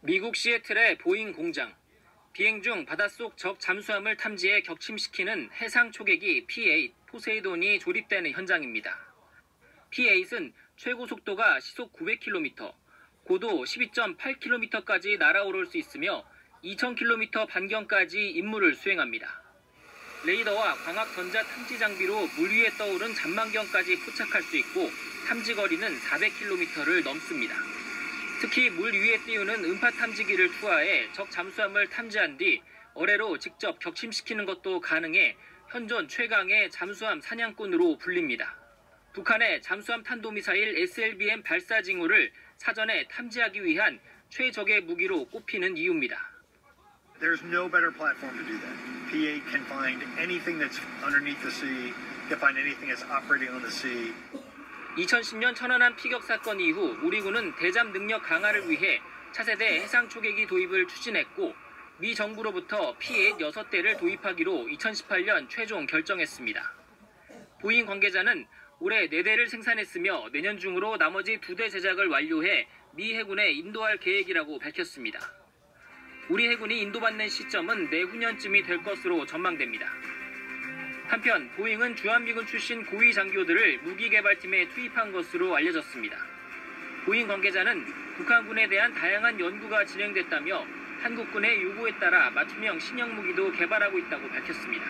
미국 시애틀의 보잉 공장. 비행 중 바닷속 적 잠수함을 탐지해 격침시키는 해상 초계기 P-8 포세이돈이 조립되는 현장입니다. P-8은 최고 속도가 시속 900km, 고도 12.8km까지 날아오를 수 있으며 2000km 반경까지 임무를 수행합니다. 레이더와 광학 전자 탐지 장비로 물 위에 떠오른 잠망경까지 포착할 수 있고 탐지 거리는 400km를 넘습니다. 특히 물 위에 띄우는 음파 탐지기를 투하해 적 잠수함을 탐지한 뒤 어뢰로 직접 격침시키는 것도 가능해 현존 최강의 잠수함 사냥꾼으로 불립니다. 북한의 잠수함 탄도미사일 SLBM 발사 징후를 사전에 탐지하기 위한 최적의 무기로 꼽히는 이유입니다. There's no better platform to do that. P8 can find anything that's underneath the sea, can find anything that's operating on the sea. 2010년 천안함 피격 사건 이후 우리 군은 대잠 능력 강화를 위해 차세대 해상 초계기 도입을 추진했고 미 정부로부터 P8 6대를 도입하기로 2018년 최종 결정했습니다. 보잉 관계자는 올해 4대를 생산했으며 내년 중으로 나머지 2대 제작을 완료해 미 해군에 인도할 계획이라고 밝혔습니다. 우리 해군이 인도받는 시점은 내후년쯤이 될 것으로 전망됩니다. 한편 보잉은 주한미군 출신 고위 장교들을 무기 개발팀에 투입한 것으로 알려졌습니다. 보잉 관계자는 북한군에 대한 다양한 연구가 진행됐다며 한국군의 요구에 따라 맞춤형 신형 무기도 개발하고 있다고 밝혔습니다.